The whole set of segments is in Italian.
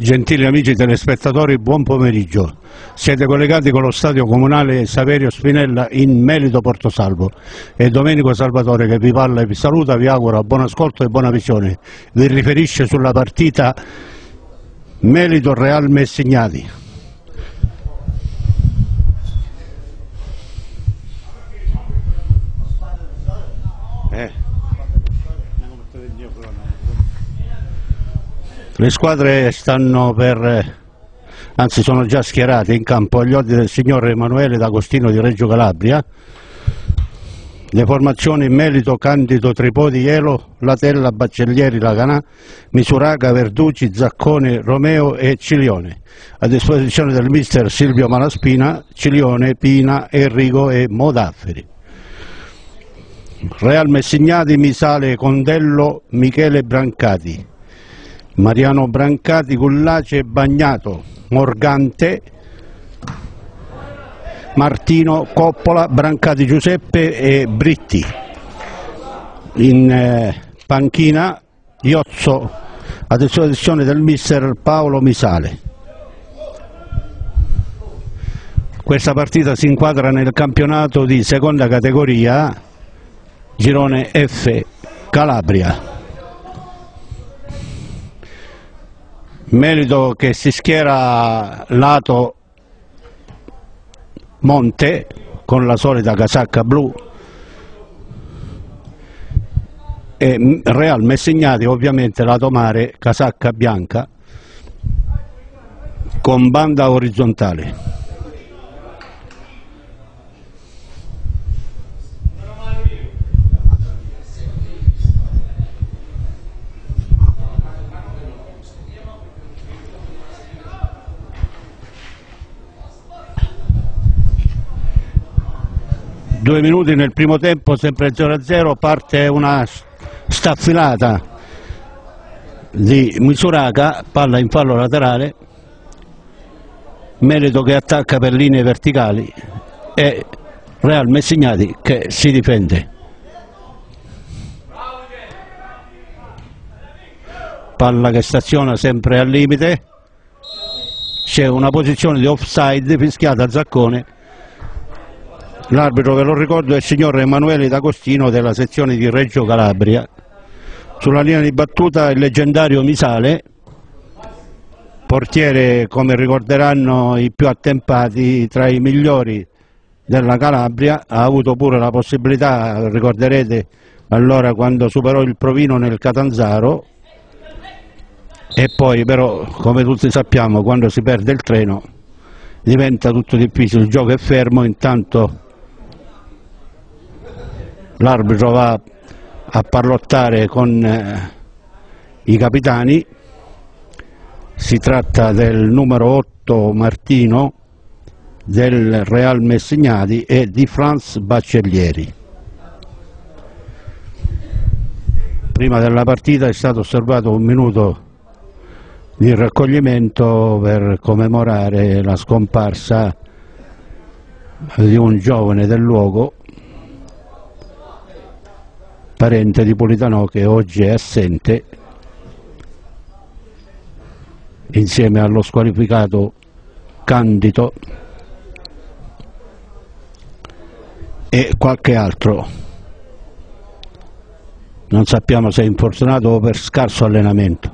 Gentili amici telespettatori, buon pomeriggio. Siete collegati con lo stadio comunale Saverio Spinella in Melito Portosalvo e Domenico Salvatore che vi parla e vi saluta, vi augura buon ascolto e buona visione. Vi riferisce sulla partita Melito Real Messignati. Eh. Le squadre stanno per, anzi sono già schierate in campo agli ordini del signor Emanuele D'Agostino di Reggio Calabria. Le formazioni Melito, Candido, Tripodi, Ielo, Latella, Baccellieri, Laganà, Misuraga, Verduci, Zaccone, Romeo e Cilione. A disposizione del mister Silvio Malaspina, Cilione, Pina, Enrico e Modafferi. Real Messignati, Misale, Condello, Michele Brancati. Mariano Brancati, Gullace, Bagnato, Morgante, Martino, Coppola, Brancati Giuseppe e Britti. In eh, panchina Iozzo a disposizione del mister Paolo Misale. Questa partita si inquadra nel campionato di seconda categoria, girone F Calabria. Merito che si schiera lato Monte con la solita casacca blu e Real Messignati ovviamente lato mare casacca bianca con banda orizzontale. Due minuti nel primo tempo, sempre 0-0, parte una staffilata di Misuraga, palla in fallo laterale, Merito che attacca per linee verticali e Real Messignati che si difende. Palla che staziona sempre al limite, c'è una posizione di offside fischiata a Zaccone L'arbitro, ve lo ricordo, è il signor Emanuele D'Agostino della sezione di Reggio Calabria. Sulla linea di battuta il leggendario Misale, portiere, come ricorderanno i più attempati, tra i migliori della Calabria, ha avuto pure la possibilità, ricorderete allora quando superò il Provino nel Catanzaro, e poi però, come tutti sappiamo, quando si perde il treno diventa tutto difficile, il gioco è fermo, intanto l'arbitro va a parlottare con eh, i capitani, si tratta del numero 8 Martino del Real Messignati e di Franz Baccellieri. Prima della partita è stato osservato un minuto di raccoglimento per commemorare la scomparsa di un giovane del luogo parente di Politano che oggi è assente insieme allo squalificato Candido e qualche altro. Non sappiamo se è infortunato o per scarso allenamento.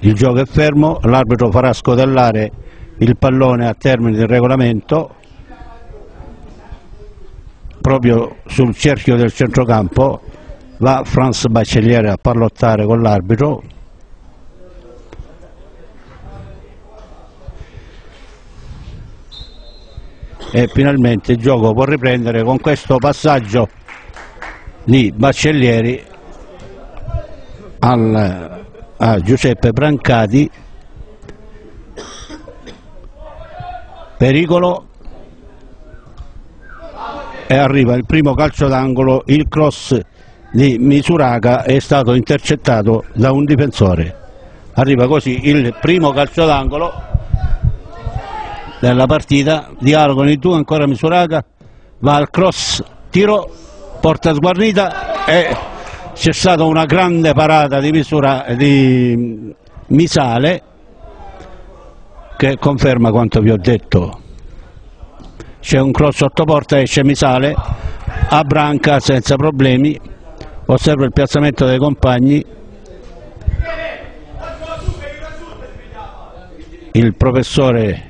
Il gioco è fermo l'arbitro farà scodellare il pallone a termine del regolamento proprio sul cerchio del centrocampo va Franz Baccelliere a parlottare con l'arbitro. E finalmente il gioco può riprendere con questo passaggio di Bacellieri al, a Giuseppe Brancati. Pericolo e arriva il primo calcio d'angolo il cross di Misuraga è stato intercettato da un difensore. Arriva così il primo calcio d'angolo della partita dialogo di tu ancora Misuraga va al cross tiro porta sguarnita e c'è stata una grande parata di, misura, di Misale che conferma quanto vi ho detto c'è un cross sotto porta esce Misale. A Branca senza problemi. Osserva il piazzamento dei compagni. Il professore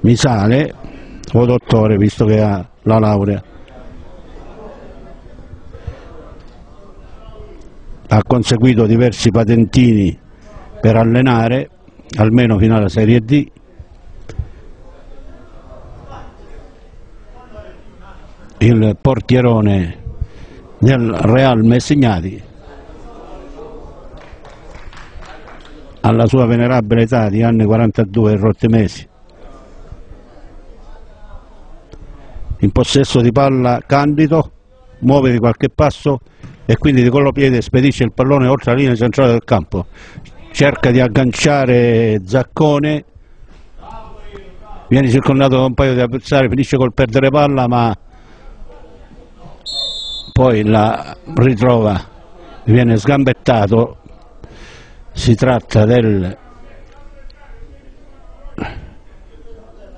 Misale o dottore visto che ha la laurea. Ha conseguito diversi patentini per allenare almeno fino alla Serie D il portierone del Real Messignati alla sua venerabile età di anni 42 e rotti mesi. In possesso di palla Candido muove di qualche passo e quindi di collopiede spedisce il pallone oltre la linea centrale del campo. Cerca di agganciare Zaccone. Viene circondato da un paio di avversari finisce col perdere palla ma poi la ritrova viene sgambettato si tratta del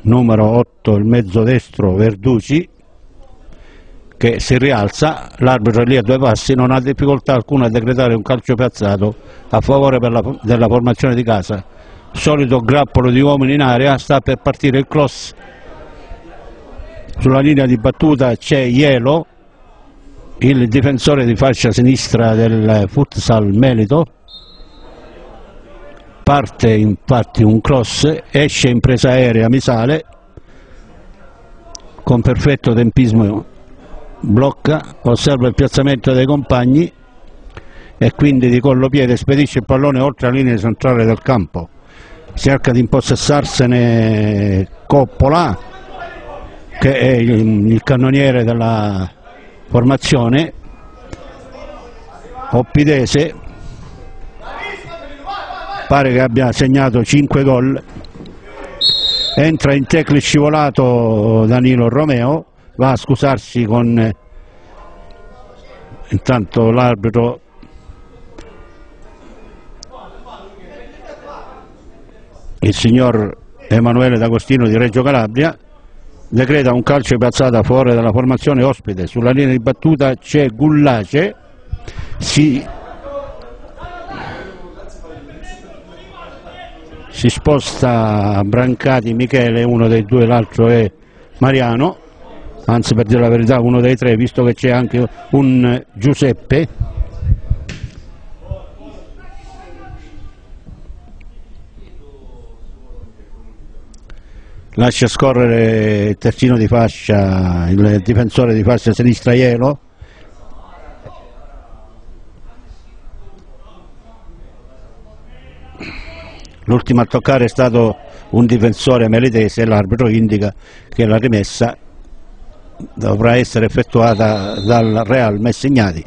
numero 8 il mezzo destro Verduci che si rialza, l'arbitro è lì a due passi, non ha difficoltà alcuna a decretare un calcio piazzato a favore la, della formazione di casa. Solito grappolo di uomini in area, sta per partire il cross. Sulla linea di battuta c'è Ielo, il difensore di fascia sinistra del futsal Melito. Parte infatti un cross, esce in presa aerea Misale con perfetto tempismo blocca, osserva il piazzamento dei compagni e quindi di collopiede spedisce il pallone oltre la linea centrale del campo. Cerca di impossessarsene Coppola, che è il, il cannoniere della formazione, Oppidese, pare che abbia segnato 5 gol, entra in tecli scivolato Danilo Romeo, va a scusarsi con intanto l'arbitro. Il signor Emanuele D'Agostino di Reggio Calabria decreta un calcio piazzato fuori dalla formazione ospite. Sulla linea di battuta c'è Gullace. Si, si sposta Brancati Michele uno dei due l'altro è Mariano. Anzi per dire la verità uno dei tre, visto che c'è anche un Giuseppe. Lascia scorrere il terzino di fascia, il difensore di fascia sinistra Ielo. L'ultimo a toccare è stato un difensore melitese e l'arbitro indica che la rimessa dovrà essere effettuata dal Real Messignati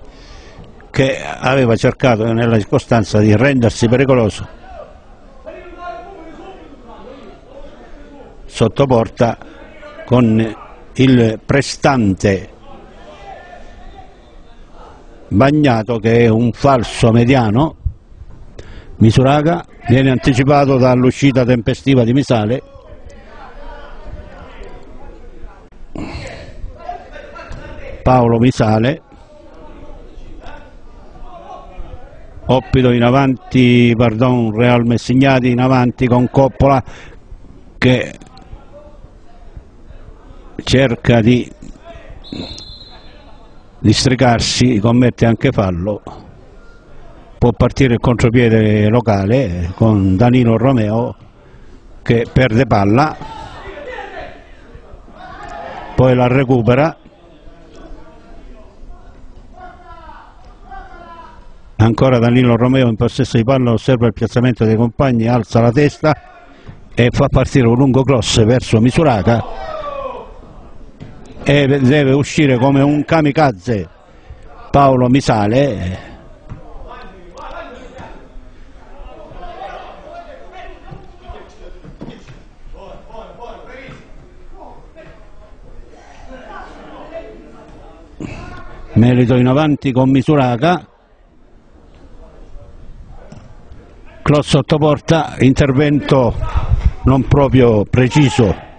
che aveva cercato nella circostanza di rendersi pericoloso sotto porta con il prestante Bagnato che è un falso mediano. Misuraga viene anticipato dall'uscita tempestiva di Misale. Paolo Misale Oppido in avanti, pardon, Real Messignati in avanti con Coppola che cerca di districarsi, commette anche fallo può partire il contropiede locale con Danilo Romeo che perde palla poi la recupera ancora Danilo Romeo in possesso di palla osserva il piazzamento dei compagni alza la testa e fa partire un lungo cross verso Misuraka e deve uscire come un kamikaze. Paolo Misale. Merito in avanti con Misuraka. Cross sotto porta intervento non proprio preciso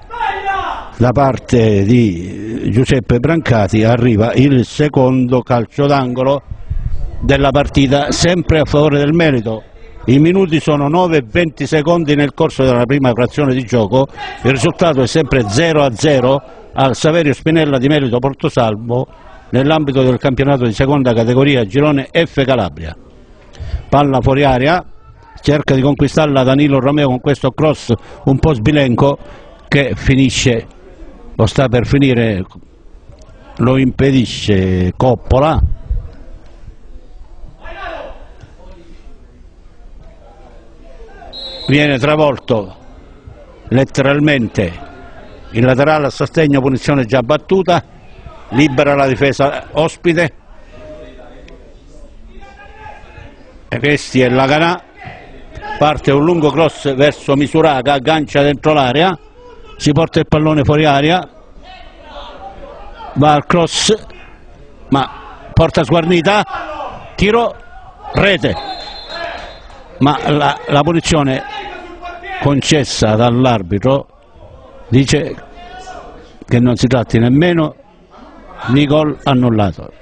da parte di Giuseppe Brancati arriva il secondo calcio d'angolo della partita sempre a favore del merito i minuti sono 9 e 20 secondi nel corso della prima frazione di gioco il risultato è sempre 0 a 0 al Saverio Spinella di merito Portosalvo nell'ambito del campionato di seconda categoria girone F Calabria. Palla fuori aria, cerca di conquistarla Danilo Romeo con questo cross un po' sbilenco che finisce, lo sta per finire, lo impedisce Coppola. Viene travolto letteralmente. Il laterale a sostegno, punizione già battuta. Libera la difesa ospite. Resti e Laganà parte un lungo cross verso Misuraga aggancia dentro l'area si porta il pallone fuori area va al cross ma porta sguarnita. Tiro rete. Ma la, la punizione concessa dall'arbitro dice che non si tratti nemmeno di gol annullato.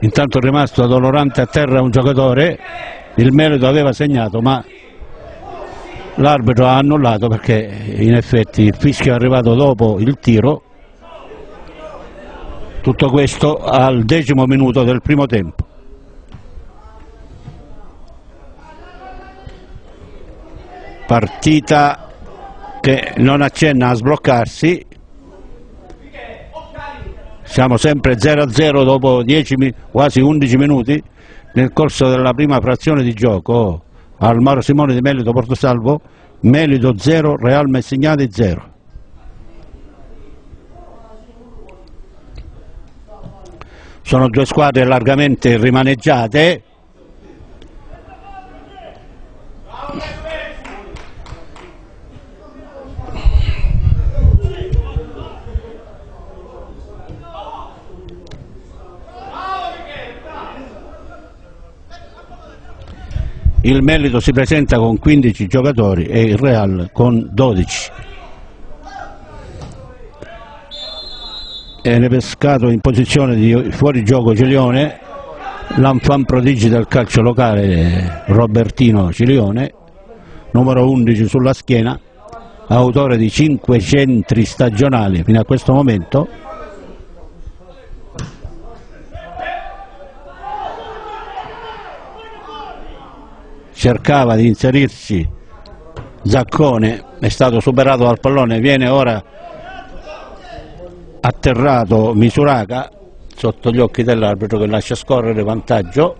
Intanto è rimasto dolorante a terra un giocatore, il merito aveva segnato ma l'arbitro ha annullato perché in effetti il fischio è arrivato dopo il tiro, tutto questo al decimo minuto del primo tempo. Partita che non accenna a sbloccarsi, siamo sempre 0-0 dopo 10, quasi 11 minuti nel corso della prima frazione di gioco al Mauro Simone di Melito Portosalvo Melito 0, Real Messignati 0 sono due squadre largamente rimaneggiate il Melito si presenta con 15 giocatori e il Real con 12. Viene pescato in posizione di fuorigioco Cilione, l'anfan prodigi del calcio locale Robertino Cilione, numero 11 sulla schiena, autore di 5 centri stagionali fino a questo momento cercava di inserirsi Zaccone, è stato superato dal pallone, viene ora atterrato Misuraga sotto gli occhi dell'arbitro che lascia scorrere vantaggio.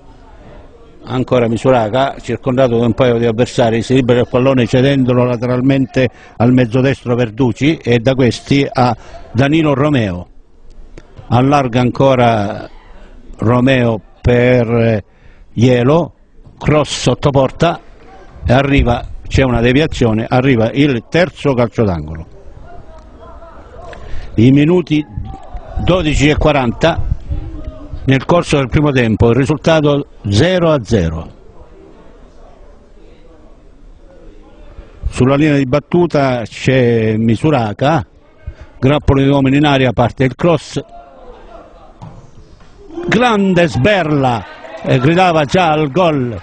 Ancora Misuraga circondato da un paio di avversari si libera il pallone cedendolo lateralmente al mezzo destro Verduci e da questi a Danilo Romeo. Allarga ancora Romeo per Ielo cross sotto porta e arriva, c'è una deviazione, arriva il terzo calcio d'angolo. I minuti 12 e 40 nel corso del primo tempo, il risultato 0 a 0. Sulla linea di battuta c'è Misuraka, grappolo di uomini in aria, parte il cross, grande sberla, e gridava già al gol.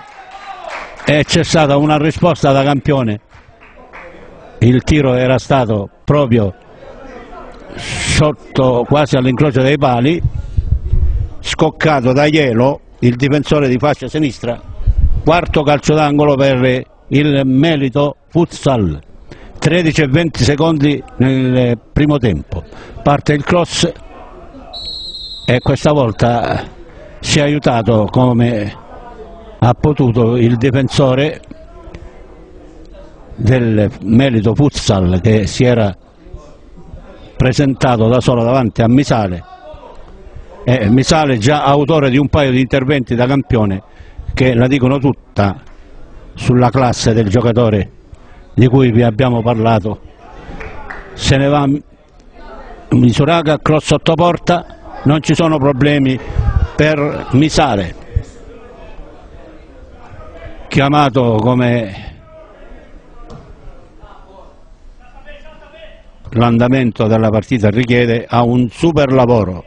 E c'è stata una risposta da campione. Il tiro era stato proprio sotto quasi all'incrocio dei pali scoccato da Ielo il difensore di fascia sinistra. Quarto calcio d'angolo per il Melito Futsal. 13 e 20 secondi nel primo tempo. Parte il cross. E questa volta si è aiutato come ha potuto il difensore del Melito Futsal che si era presentato da solo davanti a Misale. E Misale già autore di un paio di interventi da campione che la dicono tutta sulla classe del giocatore di cui vi abbiamo parlato. Se ne va Misuraga, cross sotto porta non ci sono problemi per Misale chiamato come l'andamento della partita richiede a un super lavoro.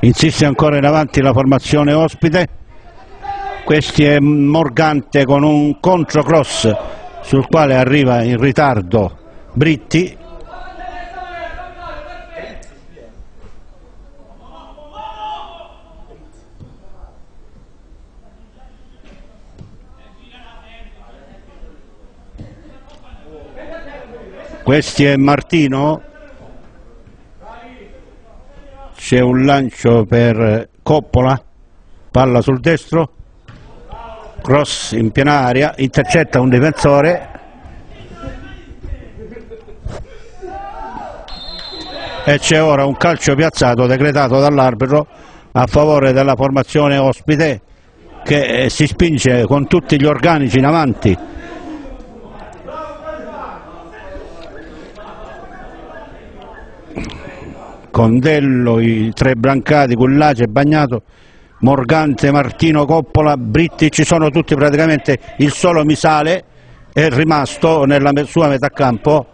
Insiste ancora in avanti la formazione ospite. Questi è Morgante con un controcross sul quale arriva in ritardo Britti. Questi è Martino. C'è un lancio per Coppola. Palla sul destro cross in piena aria intercetta un difensore. E c'è ora un calcio piazzato decretato dall'arbitro a favore della formazione ospite che si spinge con tutti gli organici in avanti. Condello, i tre Brancati, Gullace, Bagnato, Morgante, Martino, Coppola, Britti, ci sono tutti praticamente, il solo Misale è rimasto nella sua metà campo.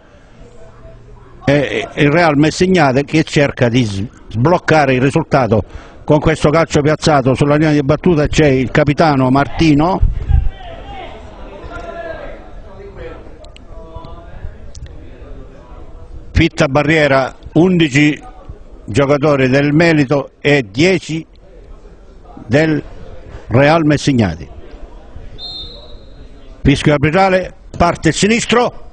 E il Real Messignate che cerca di sbloccare il risultato. Con questo calcio piazzato sulla linea di battuta c'è il capitano Martino. Fitta barriera 11 giocatori del Melito e 10 del Real Messignati. Fischio arbitrale, parte sinistro,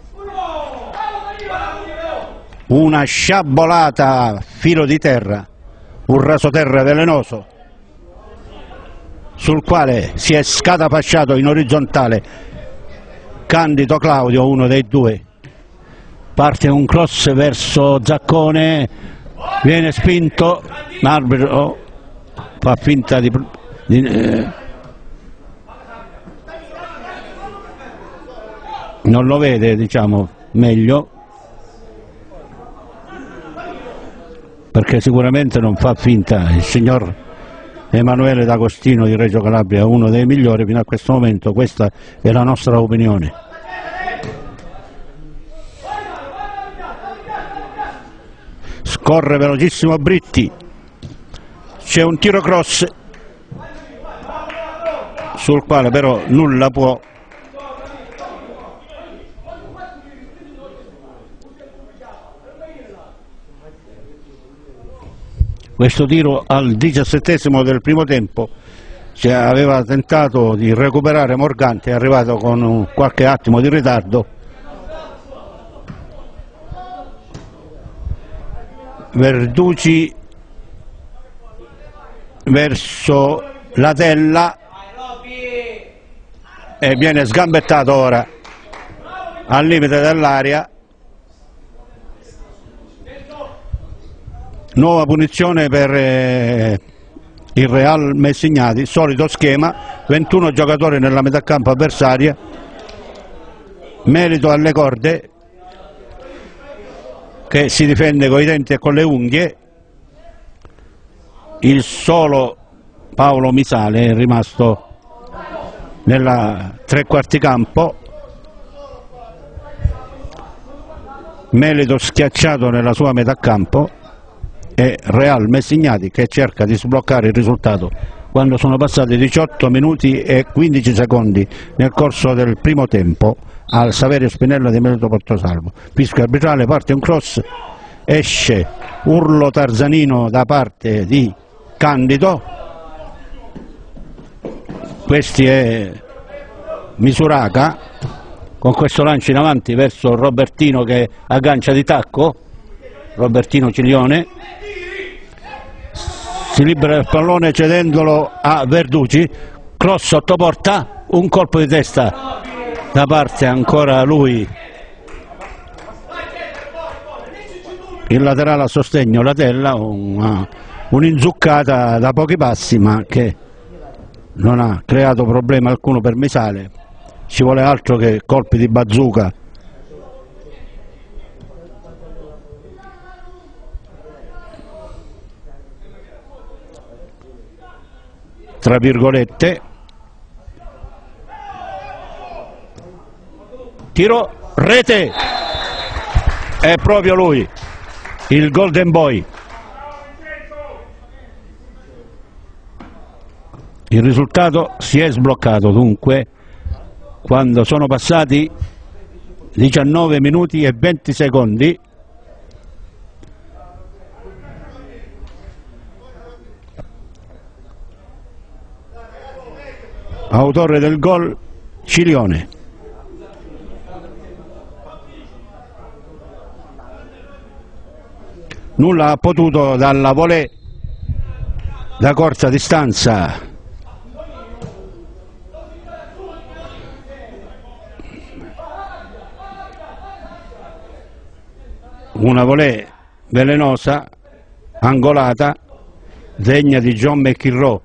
una sciabolata filo di terra, un rasoterra velenoso sul quale si è scatapasciato in orizzontale Candido Claudio, uno dei due. Parte un cross verso Zaccone, viene spinto, l'arbitro fa finta di... di eh, non lo vede, diciamo, meglio, perché sicuramente non fa finta. Il signor Emanuele D'Agostino di Reggio Calabria, uno dei migliori fino a questo momento, questa è la nostra opinione. corre velocissimo Britti c'è un tiro cross sul quale però nulla può questo tiro al diciassettesimo del primo tempo. Cioè aveva tentato di recuperare Morgante è arrivato con qualche attimo di ritardo. Verduci verso la tella. E viene sgambettato ora al limite dell'aria. Nuova punizione per eh, il Real Messignati solito schema 21 giocatori nella metà campo avversaria merito alle corde che si difende con i denti e con le unghie il solo Paolo Misale è rimasto nella tre quarti campo Melito schiacciato nella sua metà campo e Real Messignati che cerca di sbloccare il risultato quando sono passati 18 minuti e 15 secondi nel corso del primo tempo al Saverio Spinello di Melito Portosalvo. Fischio arbitrale, parte un cross, esce urlo tarzanino da parte di Candido. Questi è Misuraca con questo lancio in avanti verso Robertino che aggancia di tacco. Robertino Ciglione. Si libera il pallone cedendolo a Verduci cross sotto porta un colpo di testa da parte ancora lui. Il laterale a sostegno Latella una, un'inzuccata da pochi passi ma che non ha creato problema alcuno per Misale. Ci vuole altro che colpi di bazooka. Tra virgolette. Tiro rete. È proprio lui il golden boy il risultato si è sbloccato dunque quando sono passati 19 minuti e 20 secondi. Autore del gol Cilione. Nulla ha potuto dalla volée da corta distanza una volée velenosa angolata degna di John McInroe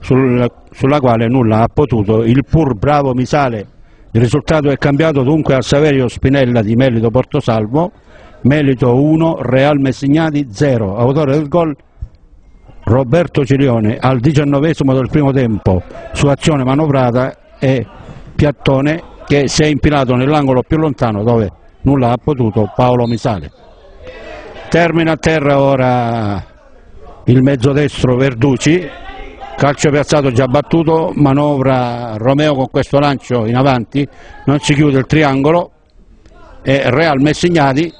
sul, sulla quale nulla ha potuto. Il pur bravo Misale il risultato è cambiato dunque al Saverio Spinella di Melito Portosalvo. Melito 1, Real Messignati 0 autore del gol Roberto Cilione al diciannovesimo del primo tempo. Su azione manovrata e Piattone che si è impilato nell'angolo più lontano dove nulla ha potuto Paolo Misale. Termina a terra ora il mezzodestro Verduci, calcio piazzato già battuto, manovra Romeo con questo lancio in avanti, non si chiude il triangolo e Real Messignati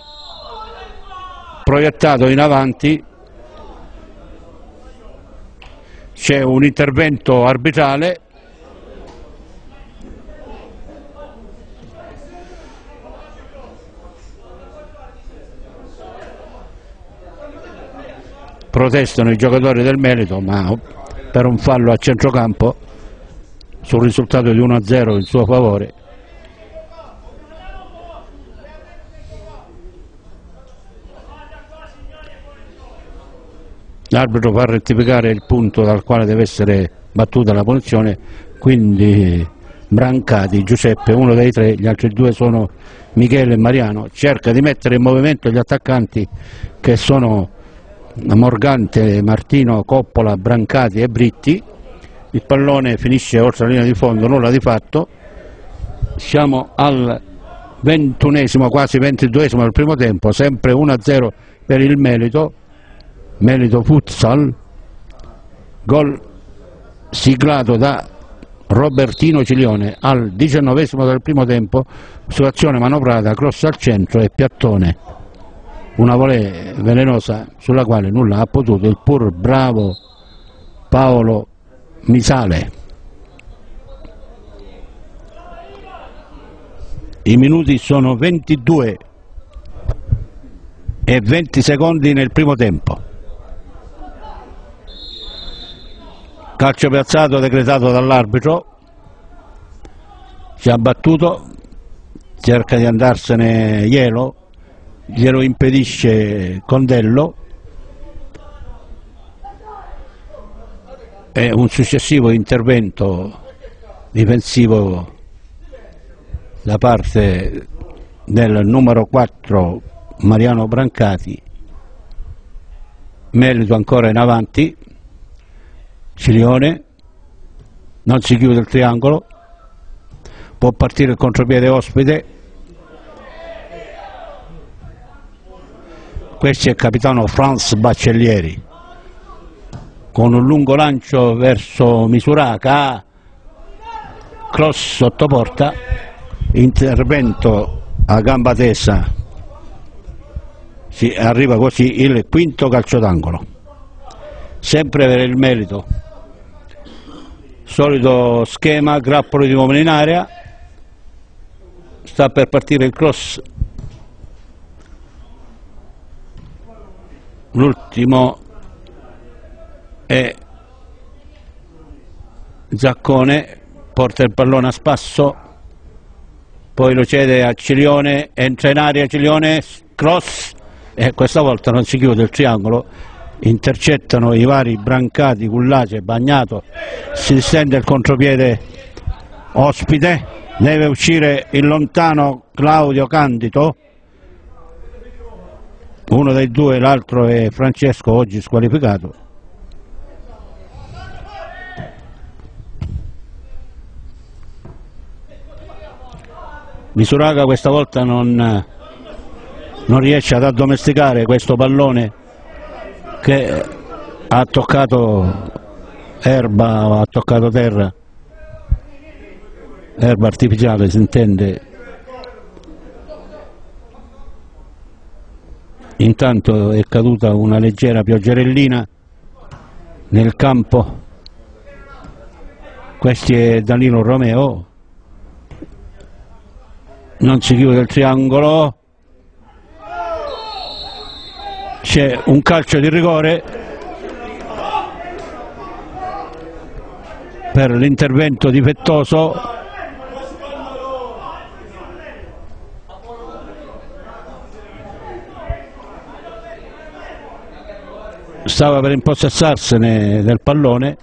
proiettato in avanti. C'è un intervento arbitrale protestano i giocatori del Merito ma per un fallo a centrocampo sul risultato di 1-0 in suo favore. L'arbitro fa rettificare il punto dal quale deve essere battuta la punizione quindi Brancati, Giuseppe, uno dei tre, gli altri due sono Michele e Mariano, cerca di mettere in movimento gli attaccanti che sono Morgante, Martino, Coppola, Brancati e Britti, il pallone finisce oltre la linea di fondo, nulla di fatto, siamo al ventunesimo, quasi ventiduesimo del primo tempo, sempre 1-0 per il Melito, Melito Futsal, gol siglato da Robertino Cilione al diciannovesimo del primo tempo. Su azione manovrata, cross al centro e piattone una volée velenosa sulla quale nulla ha potuto il pur bravo Paolo Misale. I minuti sono 22 e 20 secondi nel primo tempo. Calcio piazzato decretato dall'arbitro, si è abbattuto, cerca di andarsene Ielo, glielo impedisce Condello. E un successivo intervento difensivo da parte del numero 4 Mariano Brancati. Merito ancora in avanti. Cilione non si chiude il triangolo. Può partire il contropiede ospite questo è il capitano Franz Baccellieri. Con un lungo lancio verso Misuraca cross sotto porta intervento a gamba tesa. Si arriva così il quinto calcio d'angolo. Sempre per il merito. Solito schema, grappolo di uomini in area, sta per partire il cross, l'ultimo è Zaccone, porta il pallone a spasso, poi lo cede a Cilione, entra in aria Cilione, cross e questa volta non si chiude il triangolo, intercettano i vari Brancati, Cullace, Bagnato, si stende il contropiede ospite, deve uscire il lontano Claudio Candido, uno dei due, l'altro è Francesco, oggi squalificato. Misuraga questa volta non, non riesce ad addomesticare questo pallone che ha toccato erba, ha toccato terra, erba artificiale si intende. Intanto è caduta una leggera pioggerellina nel campo, questo è Danilo Romeo, non si chiude il triangolo, c'è un calcio di rigore per l'intervento difettoso stava per impossessarsene del pallone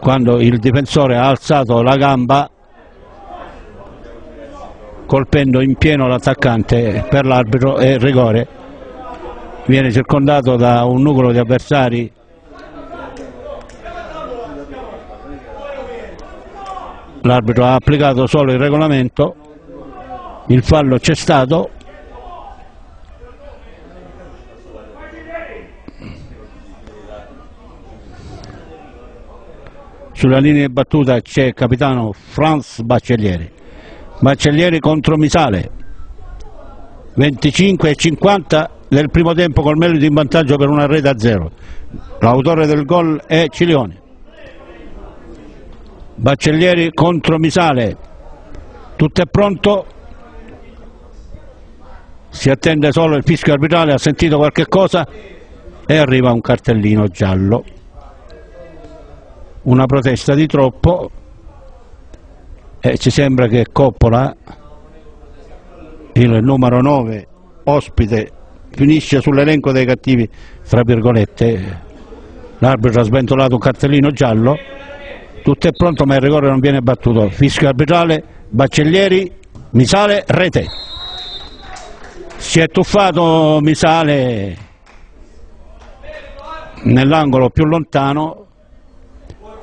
quando il difensore ha alzato la gamba colpendo in pieno l'attaccante per l'arbitro e rigore. Viene circondato da un nucleo di avversari. L'arbitro ha applicato solo il regolamento. Il fallo c'è stato sulla linea di battuta c'è il capitano Franz Baccellieri. Baccellieri contro Misale. 25 e 50 del primo tempo col merito in vantaggio per una rete a zero. L'autore del gol è Cilione. Baccellieri contro Misale. Tutto è pronto. Si attende solo il fischio arbitrale. Ha sentito qualche cosa? E arriva un cartellino giallo una protesta di troppo e ci sembra che Coppola il numero 9 ospite finisce sull'elenco dei cattivi tra virgolette. L'arbitro ha sventolato un cartellino giallo. Tutto è pronto ma il rigore non viene battuto. Fischio arbitrale Baccellieri Misale rete. Si è tuffato Misale nell'angolo più lontano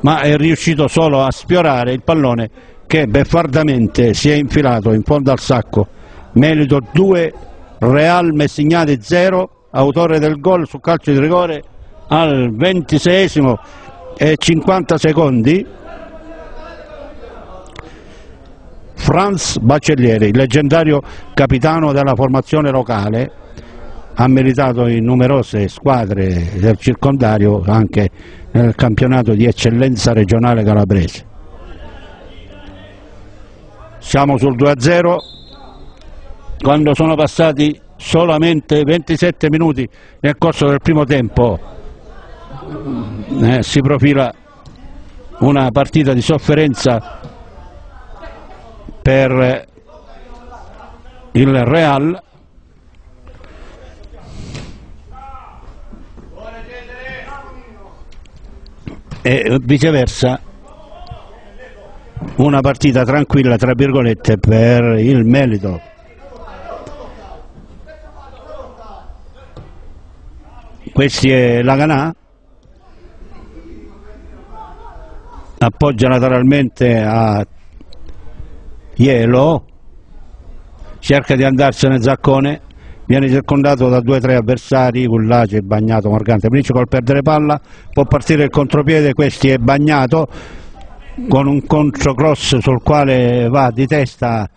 ma è riuscito solo a sfiorare il pallone che beffardamente si è infilato in fondo al sacco. Merito 2, Real Messignati 0, autore del gol su calcio di rigore al 26 e 50 secondi. Franz Baccellieri, il leggendario capitano della formazione locale, ha meritato in numerose squadre del circondario anche nel campionato di eccellenza regionale calabrese. Siamo sul 2-0 quando sono passati solamente 27 minuti nel corso del primo tempo eh, si profila una partita di sofferenza per il Real e viceversa una partita tranquilla tra virgolette per il Melito questi è Laganà appoggia lateralmente a Ielo. Cerca di andarsene Zaccone viene circondato da due o tre avversari, Gullace, Bagnato, Morgante, Finisce col perdere palla, può partire il contropiede, questi è Bagnato con un controcross sul quale va di testa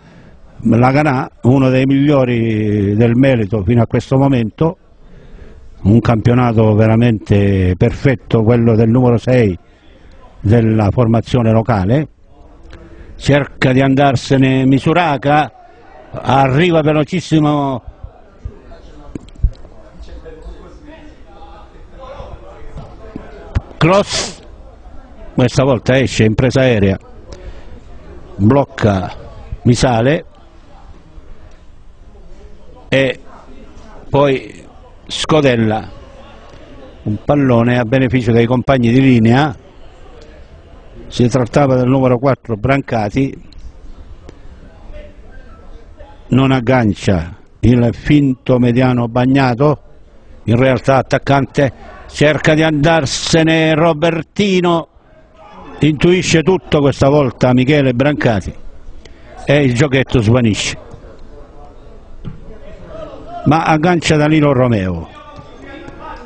Laganà, uno dei migliori del merito fino a questo momento, un campionato veramente perfetto, quello del numero 6 della formazione locale, cerca di andarsene Misuraca, arriva velocissimo cross, questa volta esce in presa aerea, blocca Misale e poi scodella un pallone a beneficio dei compagni di linea. Si trattava del numero 4 Brancati. Non aggancia il finto mediano bagnato in realtà attaccante cerca di andarsene Robertino. Intuisce tutto questa volta Michele Brancati. E il giochetto svanisce. Ma aggancia Danilo Romeo.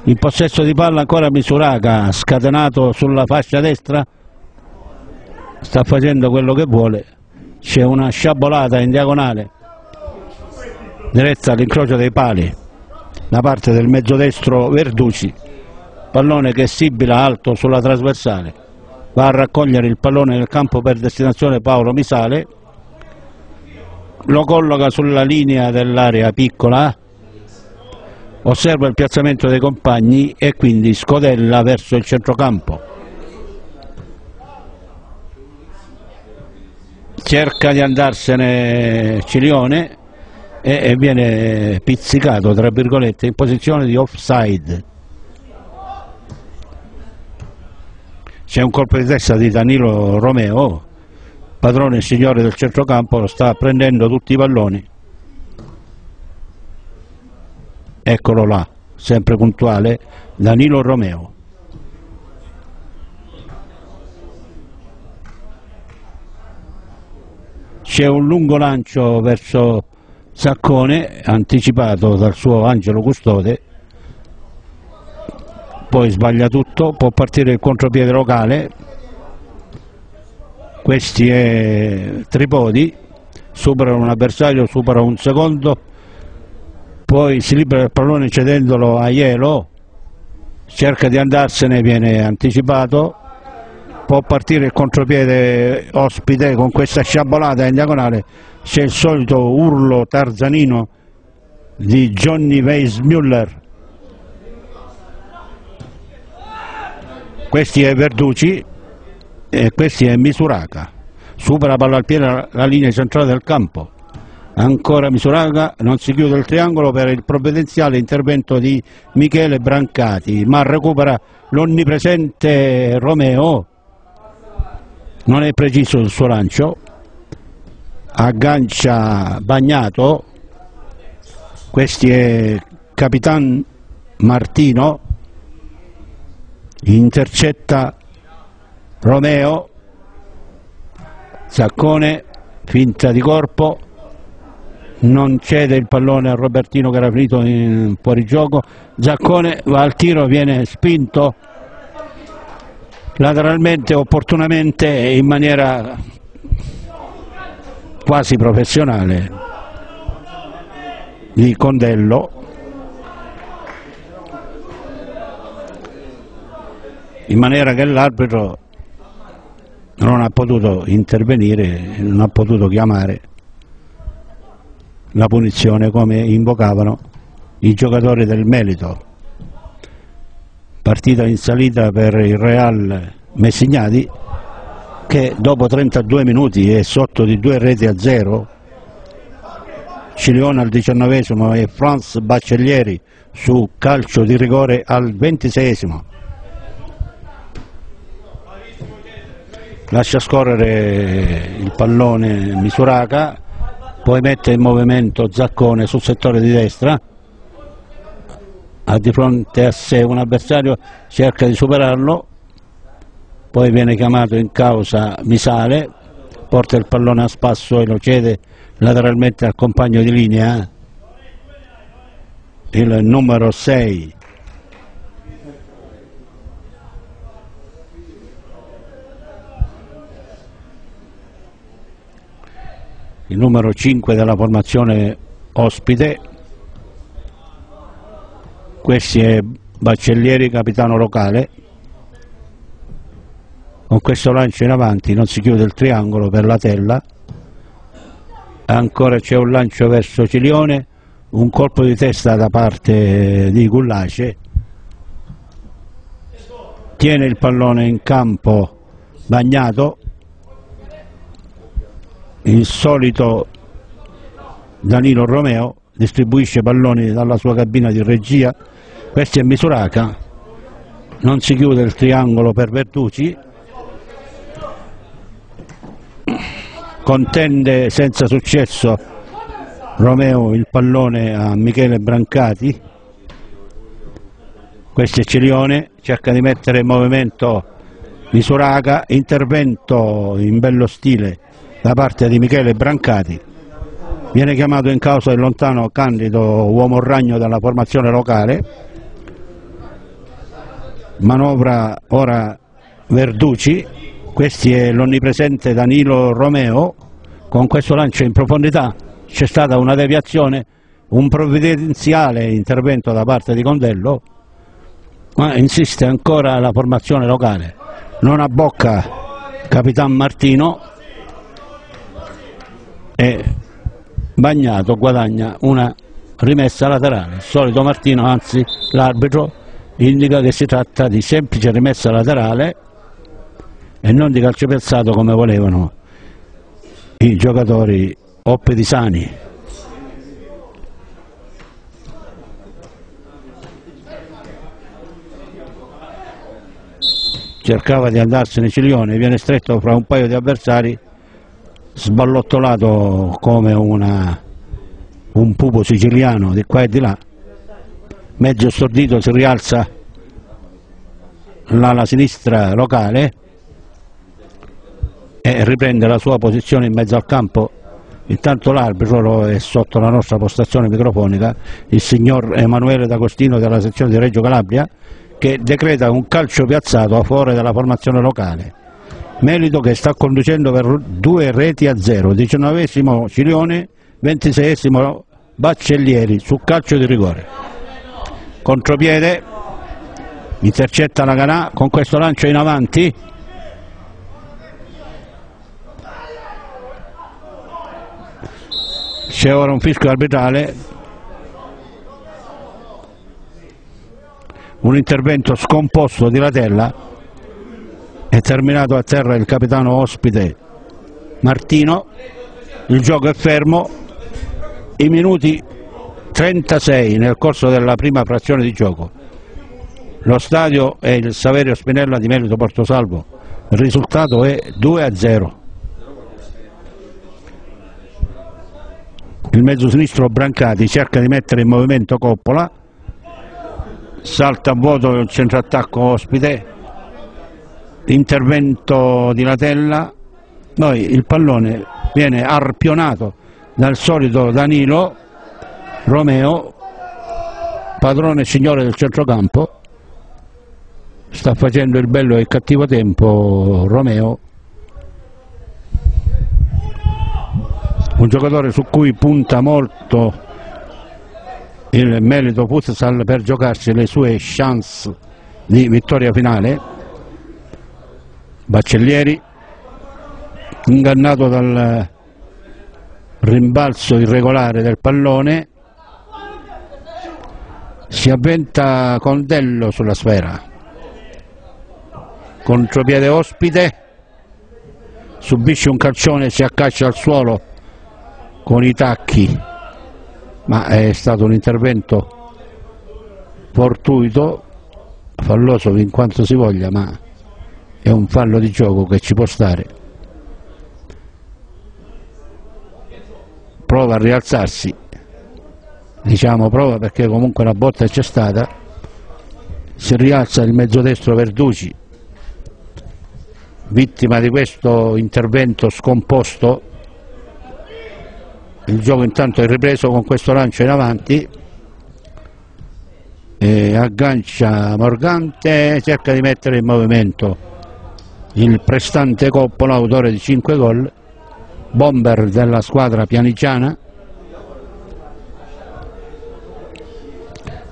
In possesso di palla ancora Misuraga scatenato sulla fascia destra. Sta facendo quello che vuole. C'è una sciabolata in diagonale. Diretta all'incrocio dei pali da parte del mezzo destro Verduci pallone che sibila alto sulla trasversale va a raccogliere il pallone nel campo per destinazione Paolo Misale lo colloca sulla linea dell'area piccola osserva il piazzamento dei compagni e quindi scodella verso il centrocampo. Cerca di andarsene Cilione e, viene pizzicato, tra virgolette, in posizione di offside. C'è un colpo di testa di Danilo Romeo, padrone e signore del centrocampo, sta prendendo tutti i palloni. eccolo là, sempre puntuale, Danilo Romeo. C'è un lungo lancio verso Saccone, anticipato dal suo Angelo Custode, poi sbaglia tutto, può partire il contropiede locale, questi è Tripodi, supera un avversario, supera un secondo, poi si libera il pallone cedendolo a Ielo, cerca di andarsene, viene anticipato, può partire il contropiede ospite con questa sciabolata in diagonale, c'è il solito urlo tarzanino di Johnny Weissmuller. Questi è Verduci e questi è Misuraca. Supera palla al piede la linea centrale del campo. Ancora Misuraga, non si chiude il triangolo per il provvidenziale intervento di Michele Brancati, ma recupera l'onnipresente Romeo, non è preciso il suo lancio, aggancia Bagnato, questi è Capitan Martino, intercetta Romeo, Zaccone, finta di corpo, non cede il pallone a Robertino che era finito in fuorigioco, Zaccone va al tiro, viene spinto lateralmente, opportunamente e in maniera quasi professionale di Condello in maniera che l'arbitro non ha potuto intervenire, non ha potuto chiamare la punizione come invocavano i giocatori del Melito. Partita in salita per il Real Messignati che dopo 32 minuti è sotto di due reti a zero Cilione al diciannovesimo e Franz Baccellieri su calcio di rigore al ventiseiesimo. Lascia scorrere il pallone Misuraca poi mette in movimento Zaccone sul settore di destra. Ha di fronte a sé un avversario cerca di superarlo poi viene chiamato in causa Misale porta il pallone a spasso e lo cede lateralmente al compagno di linea il numero 6 il numero 5 della formazione ospite, questi è Baccellieri, capitano locale, con questo lancio in avanti non si chiude il triangolo per la tella. Ancora c'è un lancio verso Cilione un colpo di testa da parte di Gullace. Tiene il pallone in campo bagnato il solito Danilo Romeo distribuisce palloni dalla sua cabina di regia. Questo è Misuraca non si chiude il triangolo per Vertucci contende senza successo Romeo il pallone a Michele Brancati. Questo è Celione cerca di mettere in movimento Misuraga intervento in bello stile da parte di Michele Brancati. Viene chiamato in causa il lontano Candido uomo ragno della formazione locale. Manovra ora Verduci questi è l'onnipresente Danilo Romeo, con questo lancio in profondità c'è stata una deviazione, un provvidenziale intervento da parte di Condello, ma insiste ancora la formazione locale. Non abbocca Capitan Martino e Bagnato guadagna una rimessa laterale. Il solito Martino, anzi l'arbitro, indica che si tratta di semplice rimessa laterale e non di calcio piazzato come volevano i giocatori oppedisani. Cercava di andarsene Cilione, viene stretto fra un paio di avversari, sballottolato come una, un pupo siciliano di qua e di là, mezzo stordito si rialza l'ala sinistra locale e riprende la sua posizione in mezzo al campo. Intanto l'arbitro è sotto la nostra postazione microfonica, il signor Emanuele D'Agostino della sezione di Reggio Calabria, che decreta un calcio piazzato a favore della formazione locale. Melito che sta conducendo per due reti a zero, diciannovesimo Cilione, ventiseiesimo Baccellieri su calcio di rigore. Contropiede, intercetta la Canà con questo lancio in avanti, c'è ora un fischio arbitrale. Un intervento scomposto di Latella è terminato a terra il capitano ospite Martino. Il gioco è fermo. I minuti 36 nel corso della prima frazione di gioco. Lo stadio è il Saverio Spinella di Merito Portosalvo il risultato è 2 a 0 il mezzo sinistro Brancati cerca di mettere in movimento Coppola. Salta a vuoto il centro-attacco ospite intervento di Latella poi il pallone viene arpionato dal solito Danilo Romeo padrone e signore del centrocampo. Sta facendo il bello e il cattivo tempo Romeo. Un giocatore su cui punta molto il Melito Futsal per giocarsi le sue chance di vittoria finale Baccellieri ingannato dal rimbalzo irregolare del pallone si avventa Condello sulla sfera. Contropiede ospite subisce un calcione si accascia al suolo con i tacchi, ma è stato un intervento fortuito, falloso in quanto si voglia, ma è un fallo di gioco che ci può stare. Prova a rialzarsi, diciamo prova perché comunque la botta c'è stata, si rialza il mezzo destro Verduci, vittima di questo intervento scomposto. Il gioco intanto è ripreso con questo lancio in avanti. E aggancia Morgante cerca di mettere in movimento il prestante Coppola autore di 5 gol bomber della squadra pianigiana.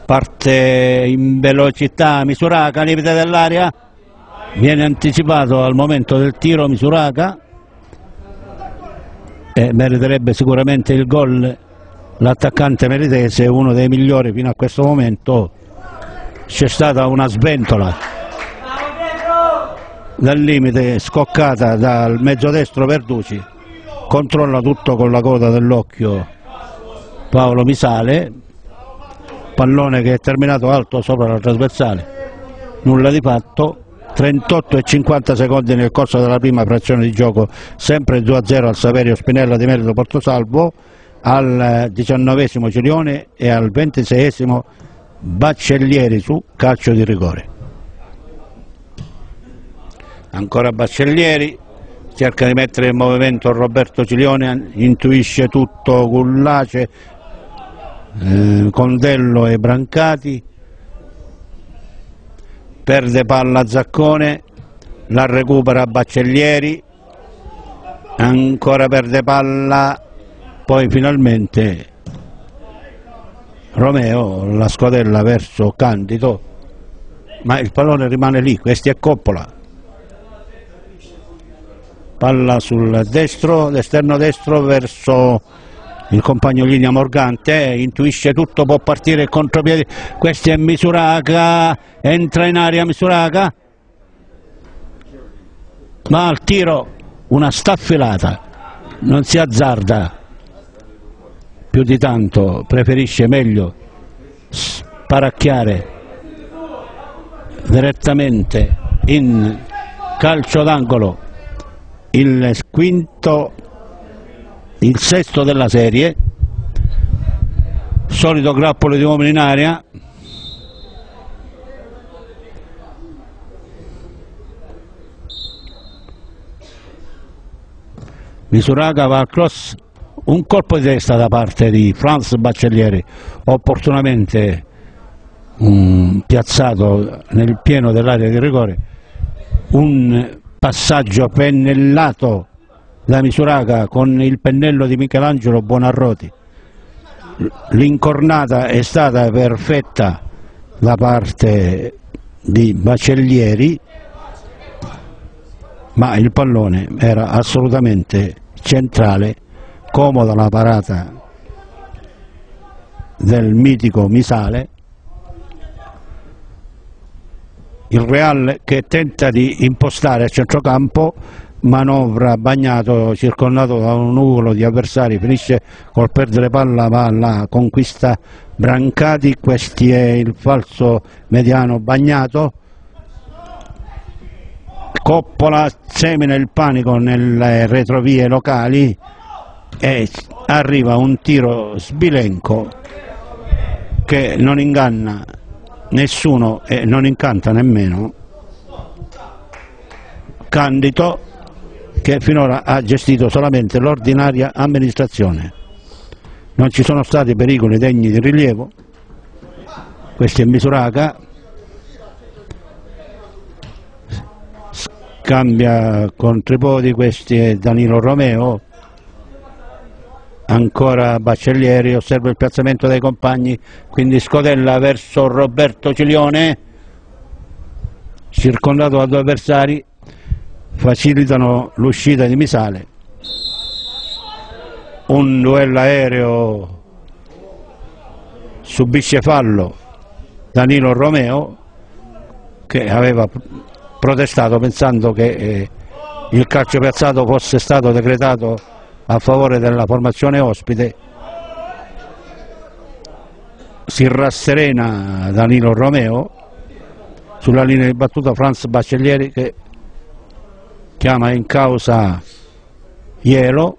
Parte in velocità misurata limite dell'aria viene anticipato al momento del tiro Misuraga e meriterebbe sicuramente il gol. L'attaccante meritese uno dei migliori fino a questo momento. C'è stata una sventola dal limite scoccata dal mezzo destro Verduci controlla tutto con la coda dell'occhio Paolo Misale pallone che è terminato alto sopra la trasversale nulla di fatto 38 e 50 secondi nel corso della prima frazione di gioco sempre 2-0 al Saverio Spinella di Merito Portosalvo al diciannovesimo Cilione e al ventiseiesimo Baccellieri su calcio di rigore ancora Baccellieri cerca di mettere in movimento Roberto Cilione intuisce tutto Gullace eh, Condello e Brancati perde palla Zaccone la recupera Baccellieri ancora perde palla poi finalmente Romeo la scodella verso Candido ma il pallone rimane lì, questi è Coppola palla sul destro, l'esterno destro verso il compagno linea Morgante, intuisce tutto, può partire il contropiede, questo è Misuraga, entra in aria Misuraga, ma al tiro una staffilata, non si azzarda. Più di tanto, preferisce meglio sparacchiare direttamente in calcio d'angolo il quinto il sesto della serie. Solito grappolo di uomini in aria. Misuraga va al cross un colpo di testa da parte di Franz Baccellieri. Opportunamente um, piazzato nel pieno dell'area di rigore. Un passaggio pennellato da Misuraga con il pennello di Michelangelo Buonarroti. L'incornata è stata perfetta da parte di Bacellieri, ma il pallone era assolutamente centrale, comoda la parata del mitico Misale il Real che tenta di impostare a centrocampo manovra bagnato circondato da un nuvolo di avversari finisce col perdere palla ma la conquista Brancati questi è il falso mediano bagnato. Coppola semina il panico nelle retrovie locali e arriva un tiro sbilenco che non inganna nessuno e non incanta nemmeno Candido che finora ha gestito solamente l'ordinaria amministrazione. Non ci sono stati pericoli degni di rilievo, questo è Misuraga, scambia con Tripodi, questi è Danilo Romeo, ancora Baccellieri, osserva il piazzamento dei compagni, quindi scodella verso Roberto Cilione, circondato da due avversari, facilitano l'uscita di Misale. Un duello aereo subisce fallo Danilo Romeo che aveva protestato pensando che eh, il calcio piazzato fosse stato decretato a favore della formazione ospite si rasserena Danilo Romeo sulla linea di battuta Franz Baccellieri che chiama in causa Ielo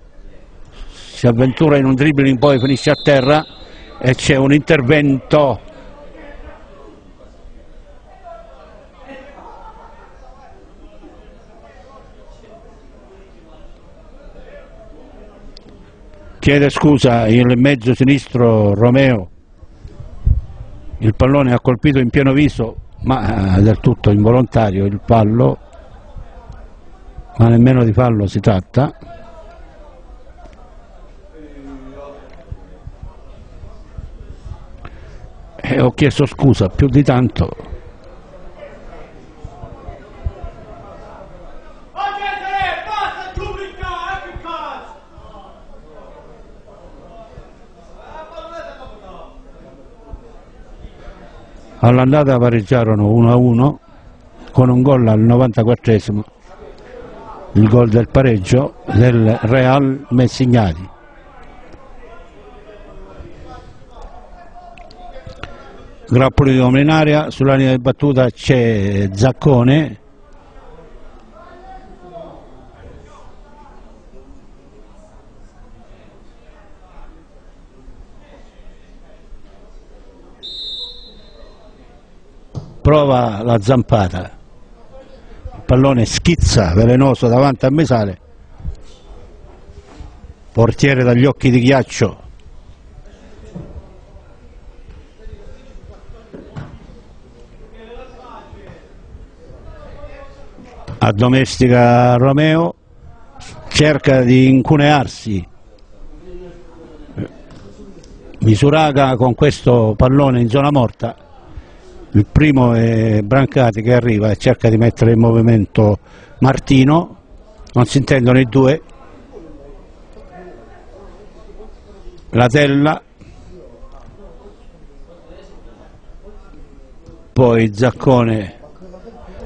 si avventura in un dribbling poi finisce a terra e c'è un intervento chiede scusa il mezzo sinistro Romeo. Il pallone ha colpito in pieno viso ma eh, del tutto involontario il fallo ma nemmeno di fallo si tratta. E ho chiesto scusa più di tanto All'andata pareggiarono 1-1 con un gol al 94esimo, il gol del pareggio del Real Messignati. Grappoli di uomo in aria, sulla linea di battuta c'è Zaccone. Prova la zampata, il pallone schizza velenoso davanti a Mesale, portiere dagli occhi di ghiaccio. Addomestica Romeo, cerca di incunearsi. Misuraga con questo pallone in zona morta, il primo è Brancati che arriva e cerca di mettere in movimento Martino, non si intendono i due, Latella, poi Zaccone,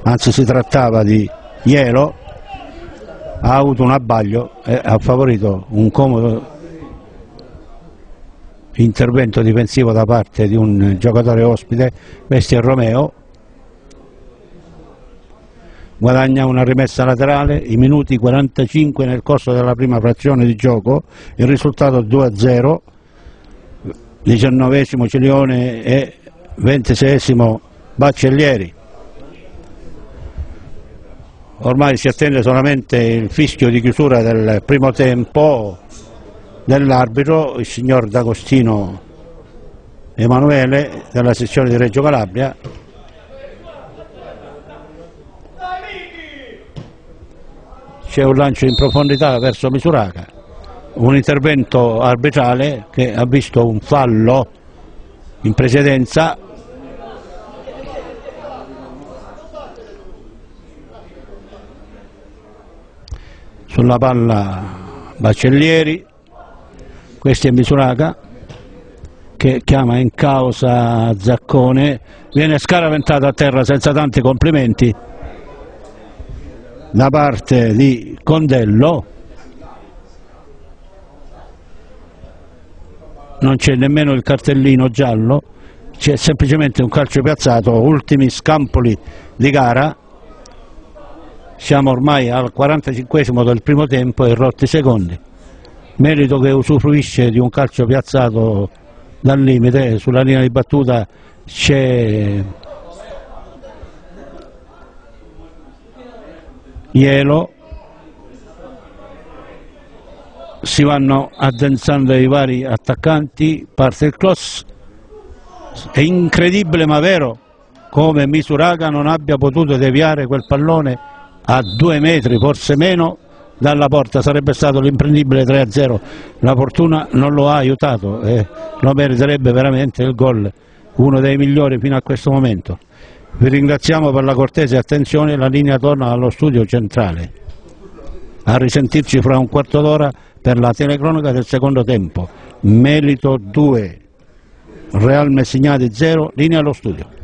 anzi si trattava di Ielo. Ha avuto un abbaglio e ha favorito un comodo intervento difensivo da parte di un giocatore ospite, è Romeo, guadagna una rimessa laterale, i minuti 45 nel corso della prima frazione di gioco, il risultato 2-0, 19 Cilione e 26 Baccellieri. Ormai si attende solamente il fischio di chiusura del primo tempo dell'arbitro, il signor D'Agostino Emanuele della sezione di Reggio Calabria. C'è un lancio in profondità verso Misuraca, un intervento arbitrale che ha visto un fallo in precedenza. Sulla palla Bacellieri, questo è Misuraca che chiama in causa Zaccone, viene scaraventato a terra senza tanti complimenti. Da parte di Condello, non c'è nemmeno il cartellino giallo, c'è semplicemente un calcio piazzato, ultimi scampoli di gara. Siamo ormai al 45 del primo tempo e rotti secondi. Merito che usufruisce di un calcio piazzato dal limite, sulla linea di battuta c'è Ielo, si vanno addensando i vari attaccanti, parte il cross, è incredibile ma vero come Misuraga non abbia potuto deviare quel pallone a due metri, forse meno, dalla porta, sarebbe stato l'imprendibile 3-0, la fortuna non lo ha aiutato e lo meriterebbe veramente il gol, uno dei migliori fino a questo momento. Vi ringraziamo per la cortese attenzione, la linea torna allo studio centrale. A risentirci fra un quarto d'ora per la telecronaca del secondo tempo. Melito 2, Real Messignati 0, linea allo studio.